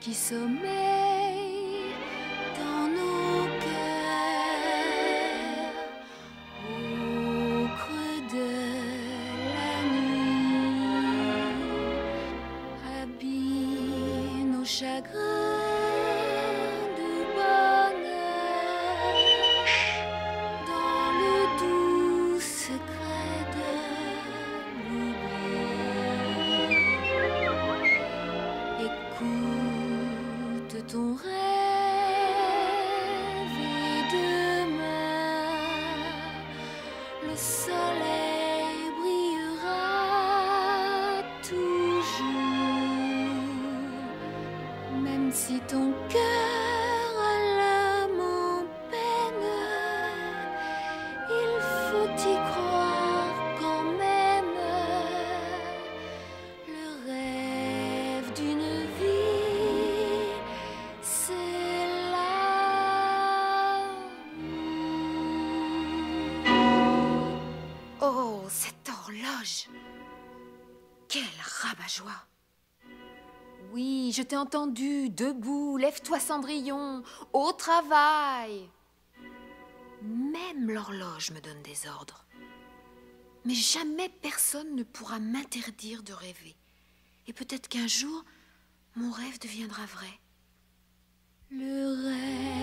Qui sommeille dans nos cœurs au creux de la nuit habille nos chagrins soleil brillera toujours, même si ton cœur a l'âme en peine. Il faut y croire cette horloge Quel rabat-joie Oui, je t'ai entendu. Debout, lève-toi, Cendrillon. Au travail. Même l'horloge me donne des ordres. Mais jamais personne ne pourra m'interdire de rêver. Et peut-être qu'un jour, mon rêve deviendra vrai. Le rêve